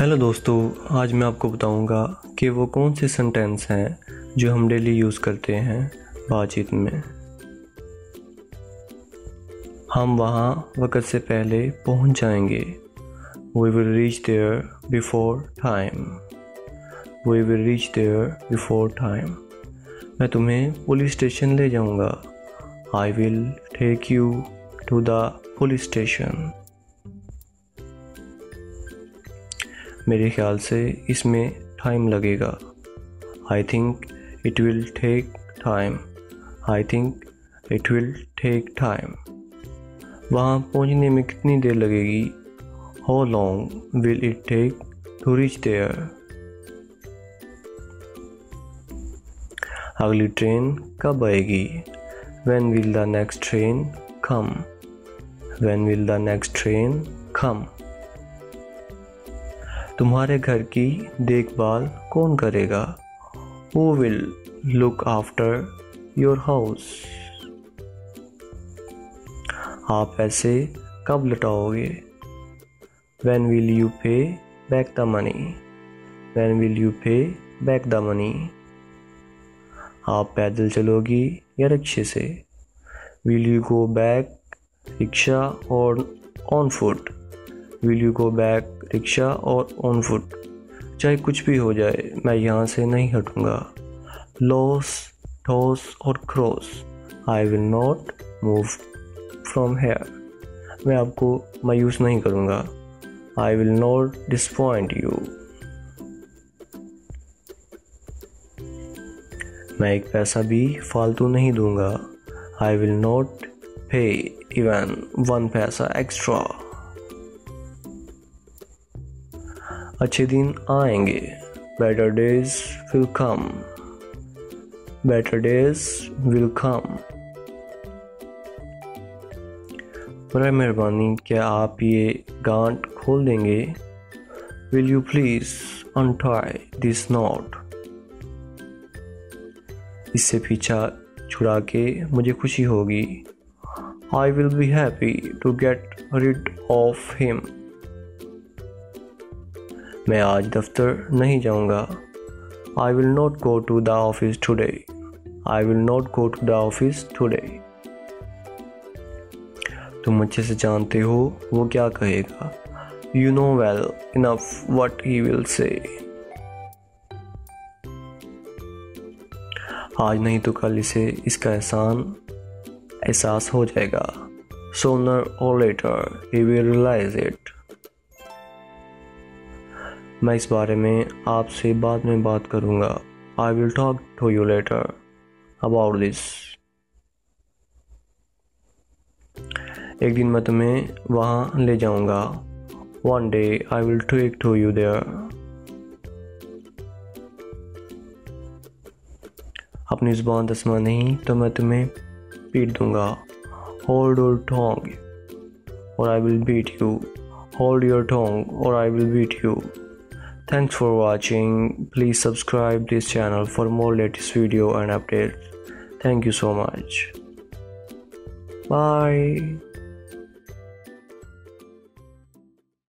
Hello दोस्तों, आज मैं आपको बताऊँगा कि वो कौन से सेंटेंस हैं जो हम डेली यूज़ करते हैं बातचीत में। हम वहाँ वक़्त से पहले पहुँच जाएँगे। We will reach there before time we will reach there before time मैं तुम्हें पुलिस स्टेशन ले जाऊँगा। I will take you to the police station मेरे ख्याल से इसमें टाइम लगेगा। I think it will take time I think it will take time वहाँ पहुँचने में कितनी देर लगेगी? How long will it take to reach there अगली ट्रेन कब आएगी? When will the next train come when will the next train come तुम्हारे घर की देखभाल कौन करेगा? Who will look after your house आप पैसे कब लौटाओगे? When will you pay back the money when will you pay back the money आप पैदल चलोगी या रिक्शे से? Will you go back rickshaw or on foot will you go back rickshaw or on foot चाहे कुछ भी हो जाए, मैं यहाँ से नहीं हटूँगा। Loss toss or cross I will not move from here मैं आपको मायूस नहीं करूँगा। I will not disappoint you मैं एक पैसा भी फालतू नहीं दूँगा। I will not pay even one paisa extra अच्छे दिन आएँगे। Better days will come better days will come बर मेहरबानी, क्या आप ये गांठ खोल देंगे? Will you please untie this knot इससे पीछा छुड़ा के मुझे खुशी होगी। I will be happy to get rid off him मैं आज दफ्तर नहीं जाऊँगा। I will not go to the office today I will not go to the office today तुम अच्छे से जानते हो वो क्या कहेगा। You know well enough what he will say आज नहीं तो कल इसे इसका एहसान, एहसास हो जाएगा। Sooner or later he will realize it मैं इस बारे में आपसे बाद में बात करूँगा। I will talk to you later about this एक दिन मैं तुम्हें वहाँ ले जाऊँगा। One day I will take to you there अपनी ज़ुबान दसमा नहीं तो मैं तुम्हें पीट दूँगा। Hold your tongue or I will beat you hold your tongue or I will beat you Thanks for watching. Please subscribe this channel for more latest video and updates. Thank you so much. Bye.